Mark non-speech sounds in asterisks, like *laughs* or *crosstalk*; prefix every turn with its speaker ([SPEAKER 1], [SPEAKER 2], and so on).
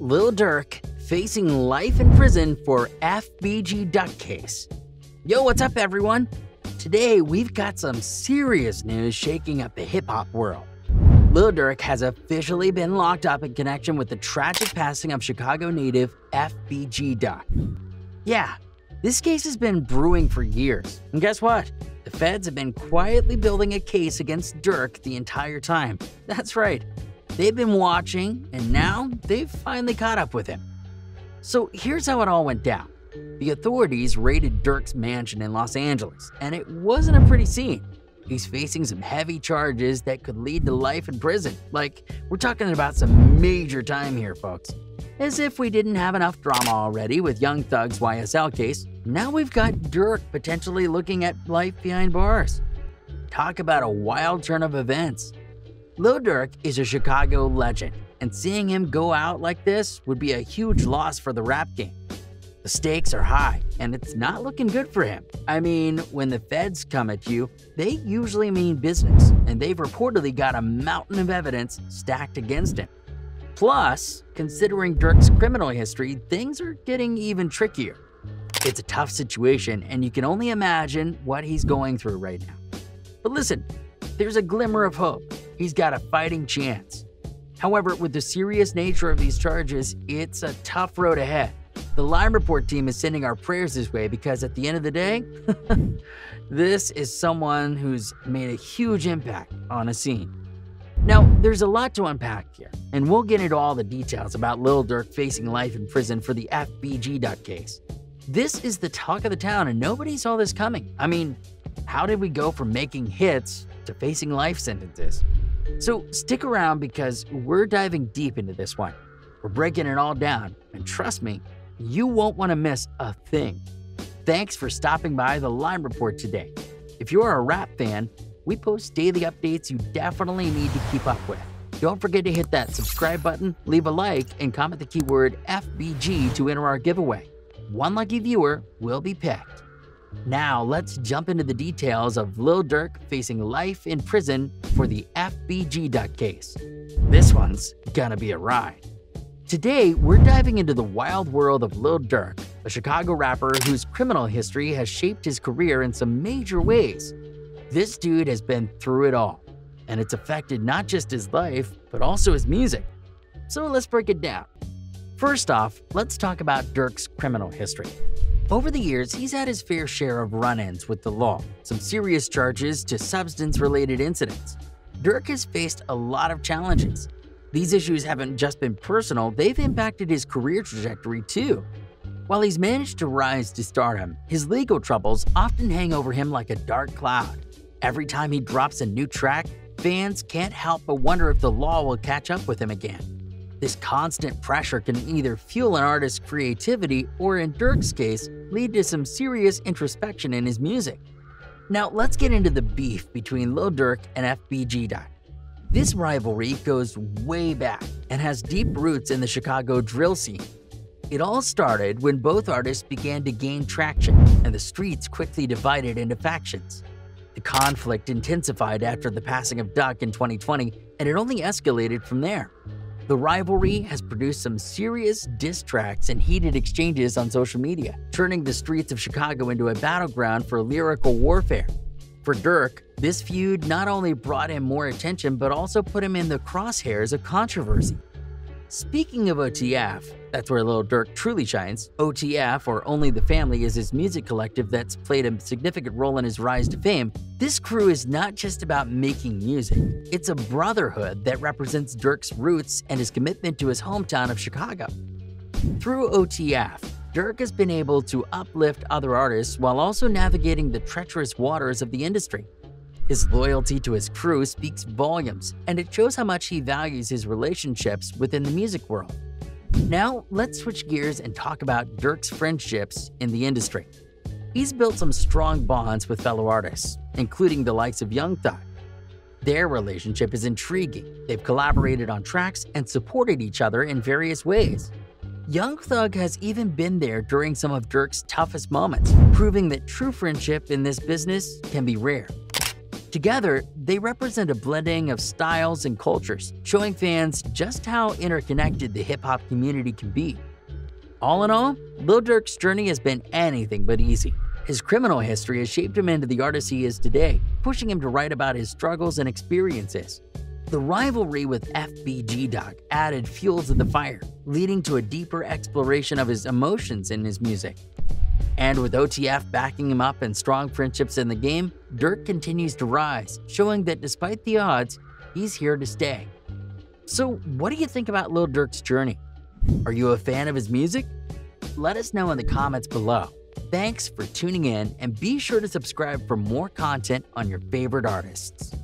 [SPEAKER 1] Lil Durk facing life in prison for FBG Duck case. Yo, what's up, everyone? Today, we've got some serious news shaking up the hip hop world. Lil Durk has officially been locked up in connection with the tragic passing of Chicago native FBG Duck. Yeah, this case has been brewing for years, and guess what? The feds have been quietly building a case against Durk the entire time. That's right, they've been watching, and now they've finally caught up with him. So here's how it all went down. The authorities raided Durk's mansion in Los Angeles, and it wasn't a pretty scene. He's facing some heavy charges that could lead to life in prison. Like, we're talking about some major time here, folks. As if we didn't have enough drama already with Young Thug's YSL case, now we've got Durk potentially looking at life behind bars. Talk about a wild turn of events. Lil Durk is a Chicago legend, and seeing him go out like this would be a huge loss for the rap game. The stakes are high, and it's not looking good for him. I mean, when the feds come at you, they usually mean business, and they've reportedly got a mountain of evidence stacked against him. Plus, considering Durk's criminal history, things are getting even trickier. It's a tough situation, and you can only imagine what he's going through right now. But listen, there's a glimmer of hope. He's got a fighting chance. However, with the serious nature of these charges, it's a tough road ahead. The Lime Report team is sending our prayers this way because at the end of the day, *laughs* this is someone who's made a huge impact on a scene. Now, there's a lot to unpack here, and we'll get into all the details about Lil Durk facing life in prison for the FBG Duck case. This is the talk of the town, and nobody saw this coming. I mean, how did we go from making hits to facing life sentences? So stick around because we're diving deep into this one. We're breaking it all down, and trust me, you won't want to miss a thing. Thanks for stopping by the Lime Report today. If you're a rap fan, we post daily updates you definitely need to keep up with. Don't forget to hit that subscribe button, leave a like, and comment the keyword FBG to enter our giveaway. One lucky viewer will be picked. Now, let's jump into the details of Lil Durk facing life in prison for the FBG Duck case. This one's gonna be a ride. Today, we're diving into the wild world of Lil Durk, a Chicago rapper whose criminal history has shaped his career in some major ways. This dude has been through it all, and it's affected not just his life, but also his music. So let's break it down. First off, let's talk about Durk's criminal history. Over the years, he's had his fair share of run ins with the law, some serious charges to substance related incidents. Durk has faced a lot of challenges, these issues haven't just been personal, they've impacted his career trajectory too. While he's managed to rise to stardom, his legal troubles often hang over him like a dark cloud. Every time he drops a new track, fans can't help but wonder if the law will catch up with him again. This constant pressure can either fuel an artist's creativity or, in Durk's case, lead to some serious introspection in his music. Now, let's get into the beef between Lil Durk and FBG Duck. This rivalry goes way back and has deep roots in the Chicago drill scene. It all started when both artists began to gain traction and the streets quickly divided into factions. The conflict intensified after the passing of Duck in 2020 and it only escalated from there. The rivalry has produced some serious diss tracks and heated exchanges on social media, turning the streets of Chicago into a battleground for lyrical warfare. For Durk, this feud not only brought him more attention but also put him in the crosshairs of controversy. Speaking of OTF, that's where Lil Durk truly shines. OTF, or Only the Family, is his music collective that's played a significant role in his rise to fame. This crew is not just about making music, it's a brotherhood that represents Durk's roots and his commitment to his hometown of Chicago. Through OTF, Durk has been able to uplift other artists while also navigating the treacherous waters of the industry. His loyalty to his crew speaks volumes, and it shows how much he values his relationships within the music world. Now, let's switch gears and talk about Durk's friendships in the industry. He's built some strong bonds with fellow artists, including the likes of Young Thug. Their relationship is intriguing. They've collaborated on tracks and supported each other in various ways. Young Thug has even been there during some of Durk's toughest moments, proving that true friendship in this business can be rare. Together, they represent a blending of styles and cultures, showing fans just how interconnected the hip hop community can be. All in all, Lil Durk's journey has been anything but easy. His criminal history has shaped him into the artist he is today, pushing him to write about his struggles and experiences. The rivalry with FBG Duck added fuel to the fire, leading to a deeper exploration of his emotions in his music. And with OTF backing him up and strong friendships in the game, Durk continues to rise, showing that despite the odds, he's here to stay. So, what do you think about Lil Durk's journey? Are you a fan of his music? Let us know in the comments below. Thanks for tuning in and be sure to subscribe for more content on your favorite artists.